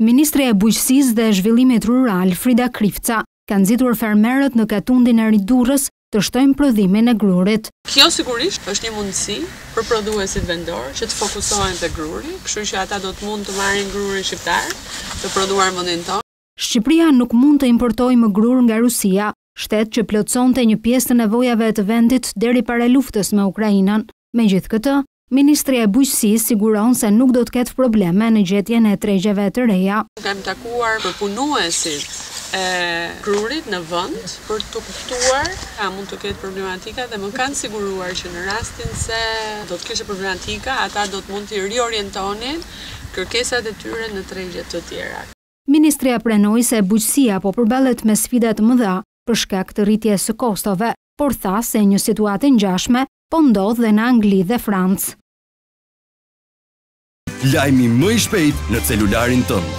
Ministrja e Bujqësisë dhe Zhvillimit Rural, Frida Krifca, ka nxitur fermerët në Katundin e Ri Durrës të shtojnë prodhimin e grurit. Kjo sigurisht është një mundësi për prodhuesit vendorë që të fokusohen te gruri, kështu që ata do të mund të marrin grurin shqiptar të prodhuar në vendin tonë. Shqipëria nuk mund të importojë më grur nga Rusia, shtet që plotësonte një pjesë të nevojave të vendit deri para luftës me Ukrainën. Megjithëkëtë, ministrja e Bujqësisë siguron se nuk do të ketë probleme në gjetjen e tregjeve të reja. Kam takuar përpunuesit e grurit në vend për të kuptuar a mund të ketë problematika dhe më kanë siguruar që në rastin se do të kishte problematika, ata do të mund të riorientonin kërkesat e tyre në tregje të tjera. Ministrja pranoi se bujqësia po përballet me sfida të mëdha për shkak të rritjes së kostove, por tha se një situatë e ngjashme Po ndodh dhe në Angli dhe Francë. Lajmi më i shpejtë në celularin tënd.